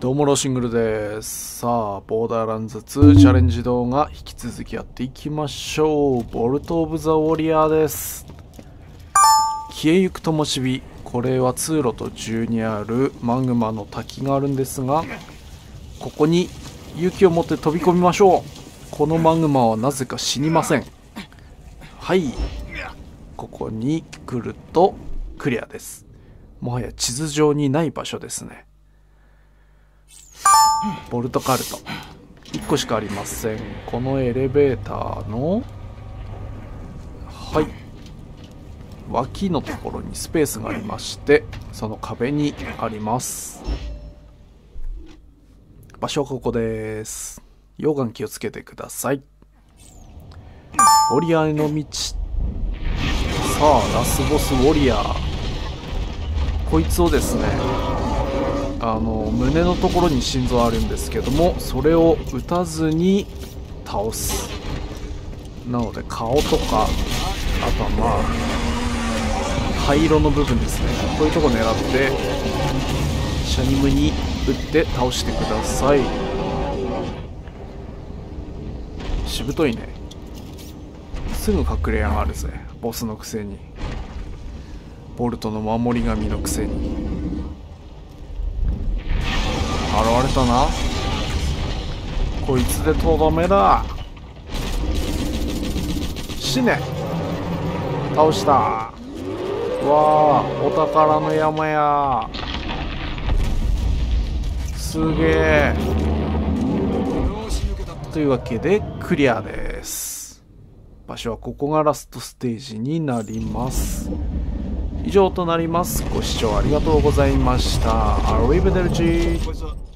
どうもロシングルです。さあ、ボーダーランズ2チャレンジ動画引き続きやっていきましょう。ボルト・オブ・ザ・ウォリアーです。消えゆく灯火。これは通路途中にあるマグマの滝があるんですが、ここに勇気を持って飛び込みましょう。このマグマはなぜか死にません。はい。ここに来るとクリアです。もはや地図上にない場所ですね。ボルトカルト。1個しかありません。このエレベーターのはい。脇のところにスペースがありましてその壁にあります。場所はここです。溶岩気をつけてください。ウォリアーへの道。さあラスボスウォリアー。こいつをですねあの胸のところに心臓あるんですけどもそれを打たずに倒す。なので顔とかあとはまあ灰色の部分ですね。こういうとこ狙ってシャニムに打って倒してください。しぶといね。すぐ隠れやがるぜ。ボスのくせに。ボルトの守り神のくせに。現れたな。こいつでとどめだ。死ね。倒した。わあお宝の山や。すげえ。というわけでクリアです。場所はここがラストステージになります。以上となります。ご視聴ありがとうございました。アリベデルチー